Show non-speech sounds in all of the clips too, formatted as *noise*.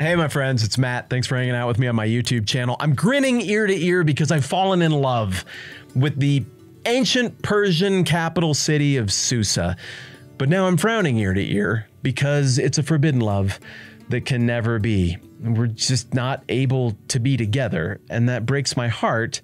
Hey, my friends, it's Matt. Thanks for hanging out with me on my YouTube channel. I'm grinning ear to ear because I've fallen in love with the ancient Persian capital city of Susa. But now I'm frowning ear to ear because it's a forbidden love that can never be. We're just not able to be together, and that breaks my heart.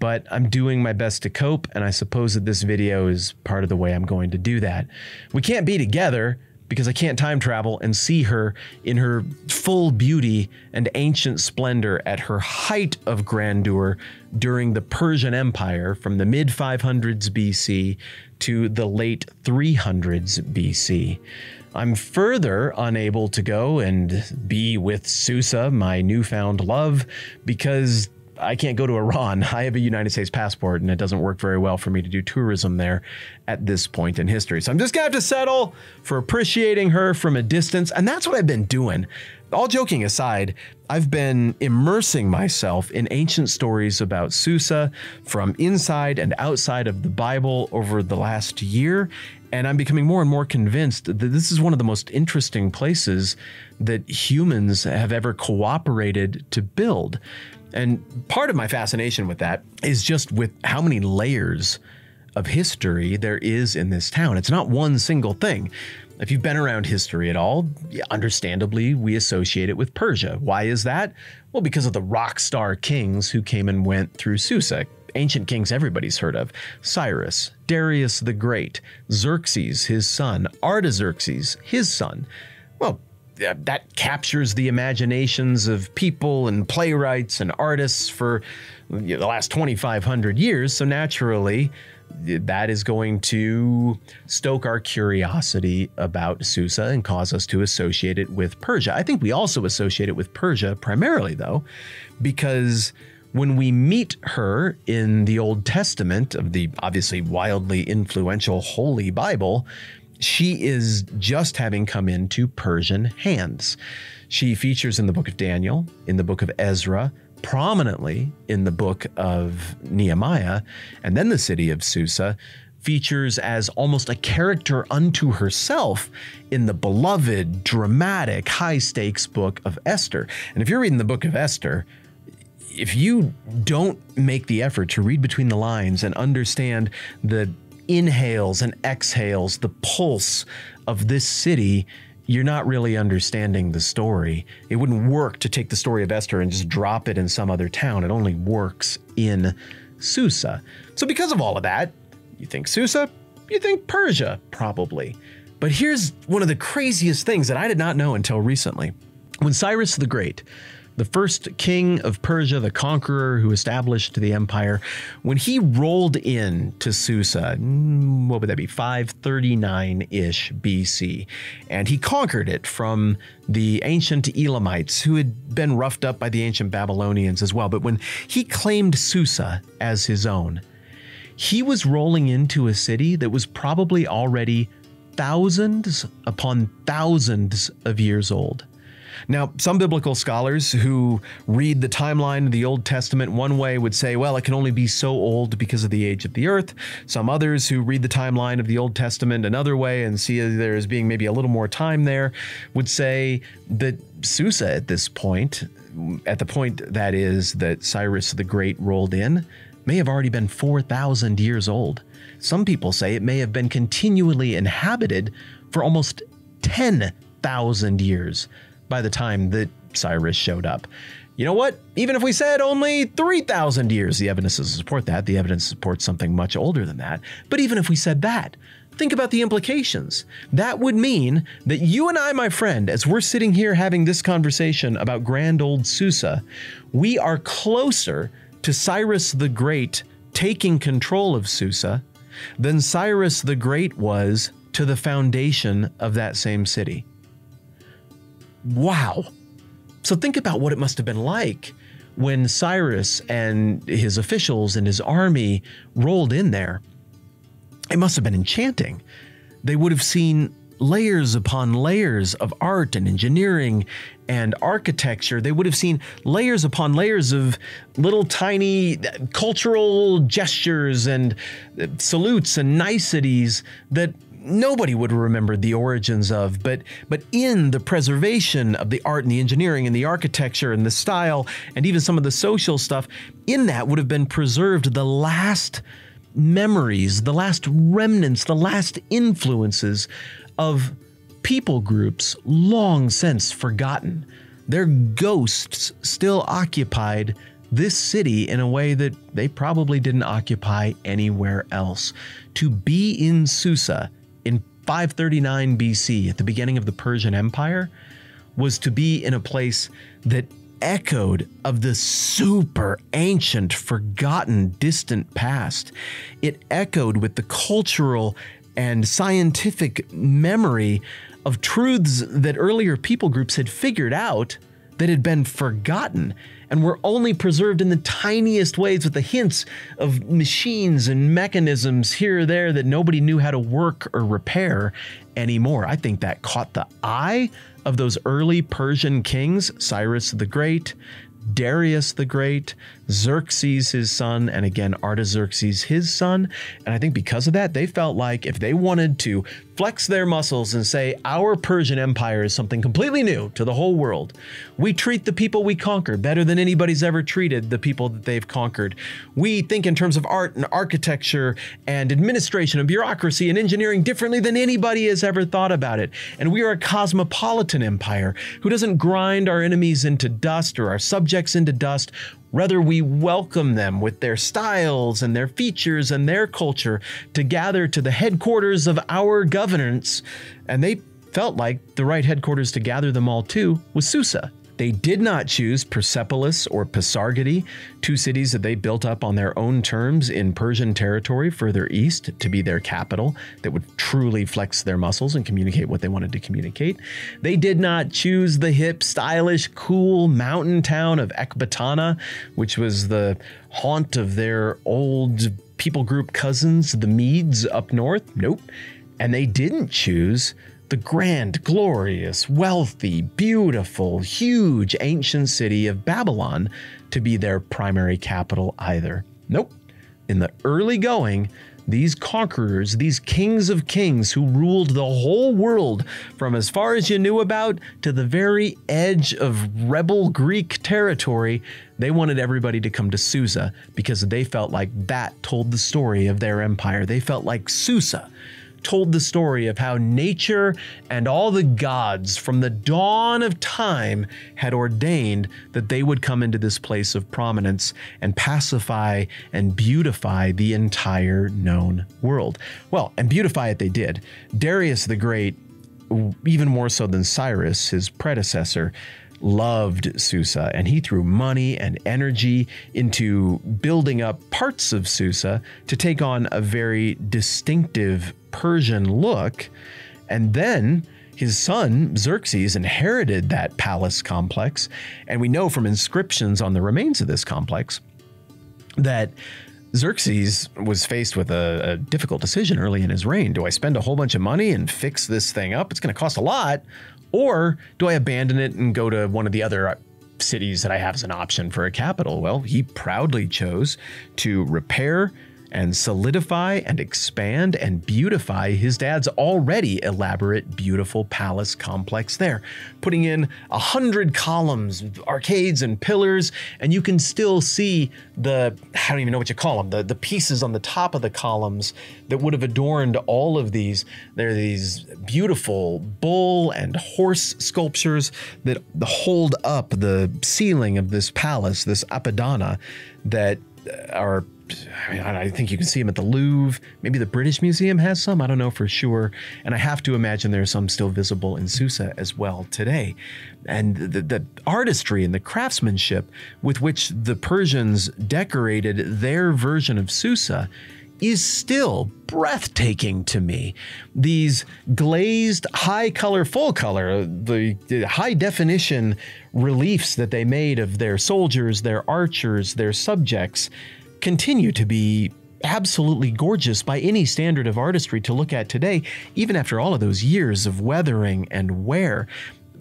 But I'm doing my best to cope, and I suppose that this video is part of the way I'm going to do that. We can't be together because I can't time travel and see her in her full beauty and ancient splendor at her height of grandeur during the Persian Empire from the mid 500s BC to the late 300s BC. I'm further unable to go and be with Susa, my newfound love, because I can't go to Iran. *laughs* I have a United States passport and it doesn't work very well for me to do tourism there at this point in history. So I'm just gonna have to settle for appreciating her from a distance. And that's what I've been doing. All joking aside, I've been immersing myself in ancient stories about Susa from inside and outside of the Bible over the last year. And I'm becoming more and more convinced that this is one of the most interesting places that humans have ever cooperated to build. And part of my fascination with that is just with how many layers of history there is in this town. It's not one single thing. If you've been around history at all, understandably, we associate it with Persia. Why is that? Well, because of the rock star kings who came and went through Susa. Ancient kings everybody's heard of Cyrus, Darius the Great, Xerxes, his son, Artaxerxes, his son. Well, Uh, that captures the imaginations of people and playwrights and artists for the last 2,500 years. So naturally, that is going to stoke our curiosity about Susa and cause us to associate it with Persia. I think we also associate it with Persia primarily, though, because when we meet her in the Old Testament of the obviously wildly influential Holy Bible, she is just having come into Persian hands. She features in the book of Daniel, in the book of Ezra, prominently in the book of Nehemiah, and then the city of Susa features as almost a character unto herself in the beloved, dramatic, high stakes book of Esther. And if you're reading the book of Esther, if you don't make the effort to read between the lines and understand the inhales and exhales, the pulse of this city, you're not really understanding the story. It wouldn't work to take the story of Esther and just drop it in some other town. It only works in Susa. So, because of all of that, you think Susa, you think Persia, probably. But here's one of the craziest things that I did not know until recently. When Cyrus the Great the first king of Persia, the conqueror who established the empire, when he rolled in to Susa, mm, what would that be, 539 ish BC, and he conquered it from the ancient Elamites who had been roughed up by the ancient Babylonians as well. But when he claimed Susa as his own, he was rolling into a city that was probably already thousands upon thousands of years old. Now, some biblical scholars who read the timeline of the Old Testament one way would say, well, it can only be so old because of the age of the earth. Some others who read the timeline of the Old Testament another way and see there as being maybe a little more time there would say that Susa at this point, at the point that is that Cyrus the Great rolled in, may have already been 4,000 years old. Some people say it may have been continually inhabited for almost 10,000 years by the time that Cyrus showed up. You know what? Even if we said only 3,000 years, the evidence doesn't support that. The evidence supports something much older than that. But even if we said that, think about the implications. That would mean that you and I, my friend, as we're sitting here having this conversation about grand old Susa, we are closer to Cyrus the Great taking control of Susa than Cyrus the Great was to the foundation of that same city. Wow. So think about what it must have been like when Cyrus and his officials and his army rolled in there. It must have been enchanting. They would have seen layers upon layers of art and engineering and architecture. They would have seen layers upon layers of little tiny uh, cultural gestures and uh, salutes and niceties that nobody would remember the origins of, but but in the preservation of the art and the engineering and the architecture and the style and even some of the social stuff, in that would have been preserved the last memories, the last remnants, the last influences of people groups long since forgotten. Their ghosts still occupied this city in a way that they probably didn't occupy anywhere else. To be in Susa in 539 BC, at the beginning of the Persian Empire, was to be in a place that echoed of the super ancient, forgotten, distant past. It echoed with the cultural and scientific memory of truths that earlier people groups had figured out that had been forgotten and were only preserved in the tiniest ways with the hints of machines and mechanisms here or there that nobody knew how to work or repair anymore. I think that caught the eye of those early Persian kings, Cyrus the Great, Darius the Great, Xerxes his son, and again Artaxerxes his son. And I think because of that, they felt like if they wanted to flex their muscles and say, Our Persian Empire is something completely new to the whole world, we treat the people we conquer better than anybody's ever treated the people that they've conquered. We think in terms of art and architecture and administration and bureaucracy and engineering differently than anybody has ever thought about it. And we are a cosmopolitan empire who doesn't grind our enemies into dust or our subjects into dust. Rather, we welcome them with their styles and their features and their culture to gather to the headquarters of our governance. And they felt like the right headquarters to gather them all to was Susa. They did not choose Persepolis or Pasargadae, two cities that they built up on their own terms in Persian territory further east, to be their capital that would truly flex their muscles and communicate what they wanted to communicate. They did not choose the hip, stylish, cool mountain town of Ecbatana, which was the haunt of their old people group cousins, the Medes up north. Nope. And they didn't choose the grand, glorious, wealthy, beautiful, huge ancient city of Babylon to be their primary capital either. Nope. In the early going, these conquerors, these kings of kings who ruled the whole world from as far as you knew about to the very edge of rebel Greek territory, they wanted everybody to come to Susa because they felt like that told the story of their empire. They felt like Susa told the story of how nature and all the gods from the dawn of time had ordained that they would come into this place of prominence and pacify and beautify the entire known world. Well, and beautify it they did. Darius the Great, even more so than Cyrus, his predecessor, loved Susa and he threw money and energy into building up parts of Susa to take on a very distinctive Persian look. And then his son, Xerxes, inherited that palace complex. And we know from inscriptions on the remains of this complex that Xerxes was faced with a, a, difficult decision early in his reign. Do I spend a whole bunch of money and fix this thing up? It's going to cost a lot. Or do I abandon it and go to one of the other cities that I have as an option for a capital? Well, he proudly chose to repair and solidify and expand and beautify his dad's already elaborate, beautiful palace complex there, putting in a hundred columns, arcades, and pillars, and you can still see the I don't even know what you call them, the, the pieces on the top of the columns that would have adorned all of these. There are these beautiful bull and horse sculptures that hold up the ceiling of this palace, this Apadana, that uh, are I, mean, I think you can see them at the Louvre. Maybe the British Museum has some. I don't know for sure. And I have to imagine there are some still visible in Susa as well today. And the, the artistry and the craftsmanship with which the Persians decorated their version of Susa is still breathtaking to me. These glazed, high color, full color, the, the, high definition reliefs that they made of their soldiers, their archers, their subjects continue to be absolutely gorgeous by any standard of artistry to look at today, even after all of those years of weathering and wear.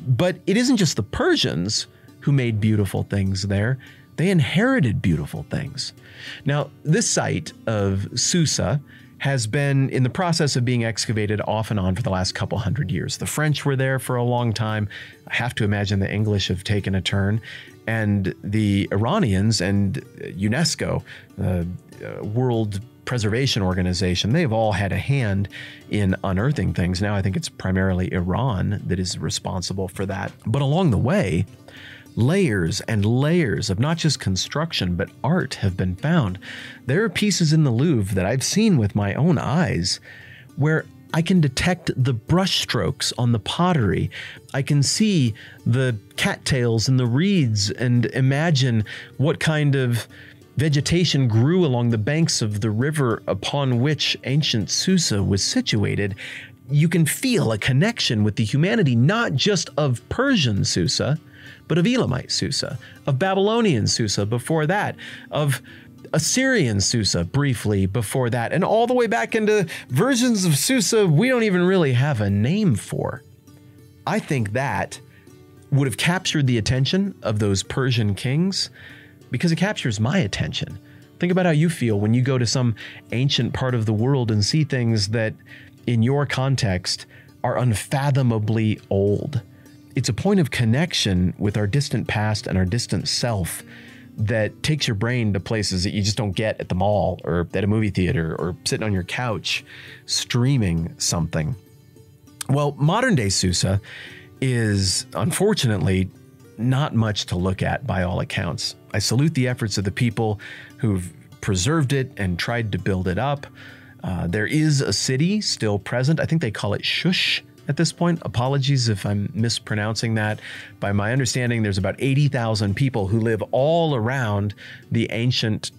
But it isn't just the Persians who made beautiful things there, they inherited beautiful things. Now, this site of Susa has been in the process of being excavated off and on for the last couple hundred years. The French were there for a long time. I have to imagine the English have taken a turn. And the Iranians and UNESCO, the uh, World Preservation Organization, they've all had a hand in unearthing things. Now I think it's primarily Iran that is responsible for that. But along the way, layers and layers of not just construction, but art have been found. There are pieces in the Louvre that I've seen with my own eyes where I can detect the brushstrokes on the pottery. I can see the cattails and the reeds and imagine what kind of vegetation grew along the banks of the river upon which ancient Susa was situated. You can feel a connection with the humanity, not just of Persian Susa, but of Elamite Susa, of Babylonian Susa before that, of Assyrian Susa briefly before that, and all the way back into versions of Susa we don't even really have a name for. I think that would have captured the attention of those Persian kings because it captures my attention. Think about how you feel when you go to some ancient part of the world and see things that, in your context, are unfathomably old it's a point of connection with our distant past and our distant self that takes your brain to places that you just don't get at the mall or at a movie theater or sitting on your couch streaming something. Well, modern day Susa is unfortunately not much to look at by all accounts. I salute the efforts of the people who've preserved it and tried to build it up. Uh, there is a city still present. I think they call it Shush at this point. Apologies if I'm mispronouncing that. By my understanding, there's about 80,000 people who live all around the ancient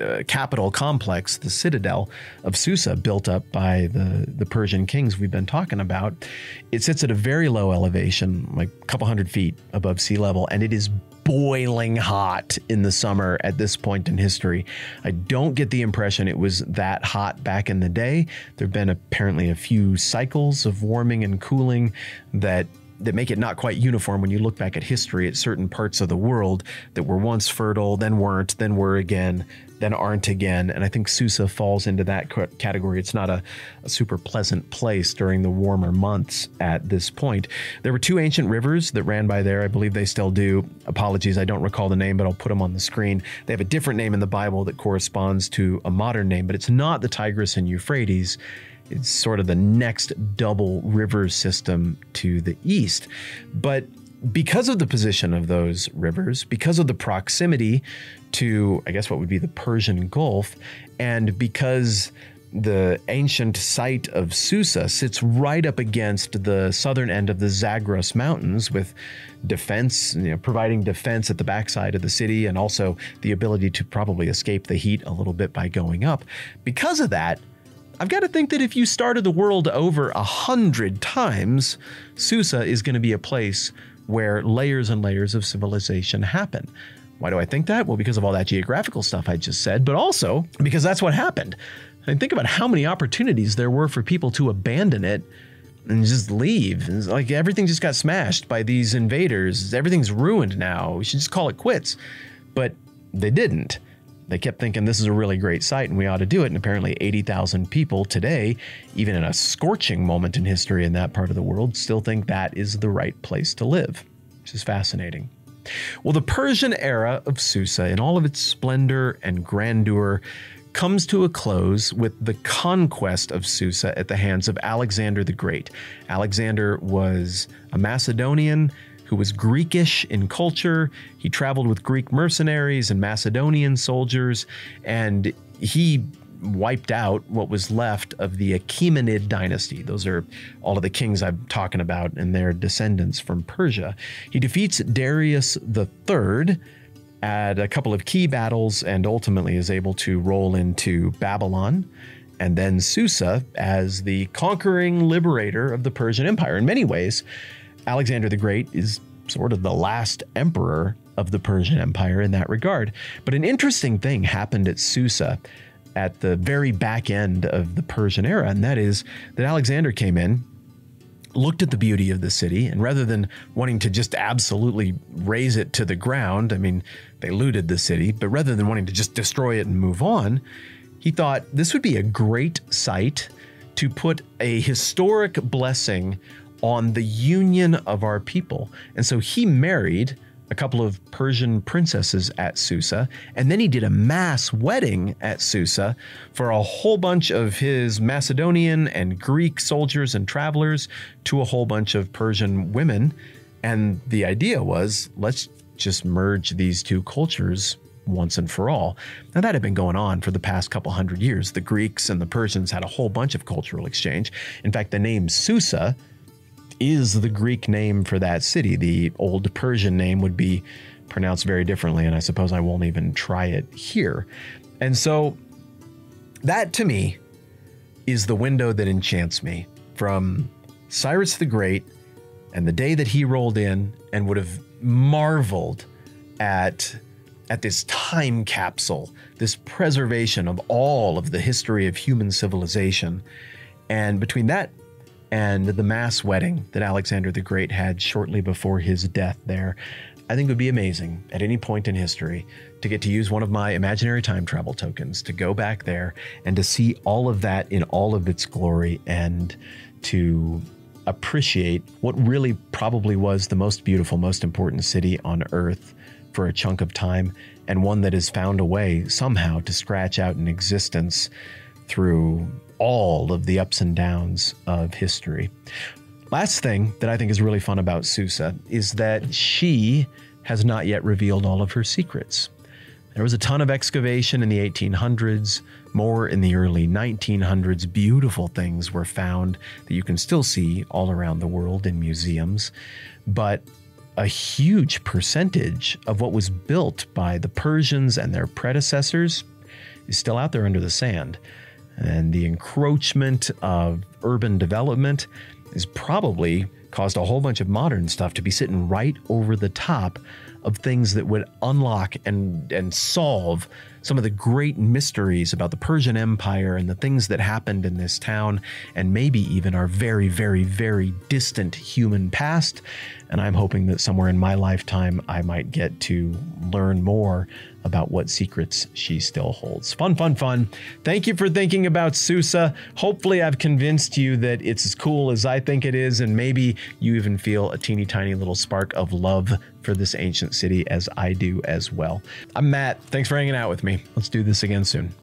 uh, capital complex, the citadel of Susa, built up by the, the Persian kings we've been talking about. It sits at a very low elevation, like a couple hundred feet above sea level, and it is boiling hot in the summer at this point in history. I don't get the impression it was that hot back in the day. There have been apparently a few cycles of warming and cooling that that make it not quite uniform when you look back at history at certain parts of the world that were once fertile, then weren't, then were again, then aren't again. And I think Susa falls into that category. It's not a, a, super pleasant place during the warmer months at this point. There were two ancient rivers that ran by there. I believe they still do. Apologies, I don't recall the name, but I'll put them on the screen. They have a different name in the Bible that corresponds to a modern name, but it's not the Tigris and Euphrates. It's sort of the next double river system to the east. But because of the position of those rivers, because of the proximity to, I guess, what would be the Persian Gulf, and because the ancient site of Susa sits right up against the southern end of the Zagros Mountains with defense, you know, providing defense at the backside of the city and also the ability to probably escape the heat a little bit by going up. Because of that, I've got to think that if you started the world over a hundred times, Susa is going to be a place where layers and layers of civilization happen. Why do I think that? Well, because of all that geographical stuff I just said, but also because that's what happened. And think about how many opportunities there were for people to abandon it and just leave. It's like everything just got smashed by these invaders. Everything's ruined now. We should just call it quits. But they didn't. They kept thinking this is a really great site and we ought to do it. And apparently, 80,000 people today, even in a scorching moment in history in that part of the world, still think that is the right place to live, which is fascinating. Well, the Persian era of Susa, in all of its splendor and grandeur, comes to a close with the conquest of Susa at the hands of Alexander the Great. Alexander was a Macedonian who was Greekish in culture. He traveled with Greek mercenaries and Macedonian soldiers, and he wiped out what was left of the Achaemenid dynasty. Those are all of the kings I'm talking about and their descendants from Persia. He defeats Darius III at a couple of key battles and ultimately is able to roll into Babylon and then Susa as the conquering liberator of the Persian Empire. In many ways, Alexander the Great is sort of the last emperor of the Persian Empire in that regard. But an interesting thing happened at Susa at the very back end of the Persian era, and that is that Alexander came in, looked at the beauty of the city, and rather than wanting to just absolutely raze it to the ground, I mean, they looted the city, but rather than wanting to just destroy it and move on, he thought this would be a great site to put a historic blessing on the union of our people. And so he married a couple of Persian princesses at Susa, and then he did a mass wedding at Susa for a whole bunch of his Macedonian and Greek soldiers and travelers to a whole bunch of Persian women. And the idea was let's just merge these two cultures once and for all. Now, that had been going on for the past couple hundred years. The Greeks and the Persians had a whole bunch of cultural exchange. In fact, the name Susa is the Greek name for that city. The old Persian name would be pronounced very differently, and I suppose I won't even try it here. And so, that to me is the window that enchants me from Cyrus the Great and the day that he rolled in and would have marveled at at this time capsule, this preservation of all of the history of human civilization. And between that and the mass wedding that Alexander the Great had shortly before his death there. I think would be amazing at any point in history to get to use one of my imaginary time travel tokens to go back there and to see all of that in all of its glory and to appreciate what really probably was the most beautiful, most important city on earth for a chunk of time and one that has found a way somehow to scratch out an existence through all of the ups and downs of history. Last thing that I think is really fun about Susa is that she has not yet revealed all of her secrets. There was a ton of excavation in the 1800s, more in the early 1900s. Beautiful things were found that you can still see all around the world in museums. But a huge percentage of what was built by the Persians and their predecessors is still out there under the sand and the encroachment of urban development has probably caused a whole bunch of modern stuff to be sitting right over the top of things that would unlock and and solve some of the great mysteries about the Persian Empire and the things that happened in this town and maybe even our very very very distant human past. And I'm hoping that somewhere in my lifetime I might get to learn more about what secrets she still holds. Fun, fun, fun. Thank you for thinking about Susa. Hopefully, I've convinced you that it's as cool as I think it is, and maybe you even feel a teeny tiny little spark of love for this ancient city as I do as well. I'm Matt. Thanks for hanging out with me. Let's do this again soon.